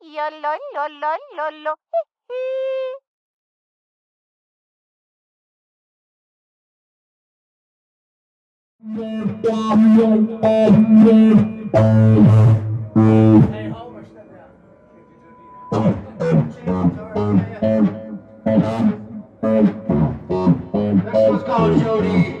Yo lo lo lo lo lo. Hey, Homer, step down. That's what's called Jody.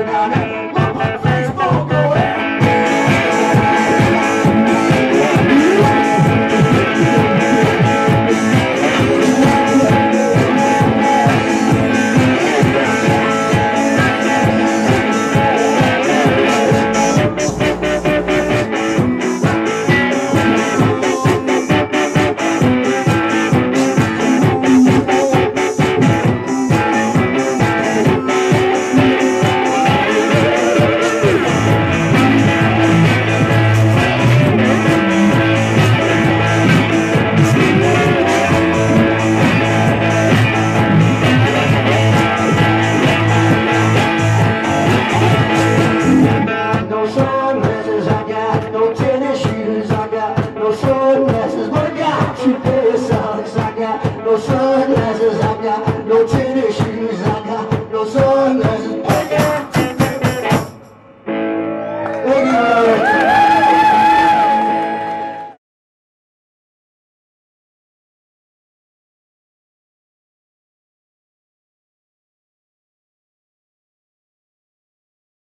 Ramananda. já a não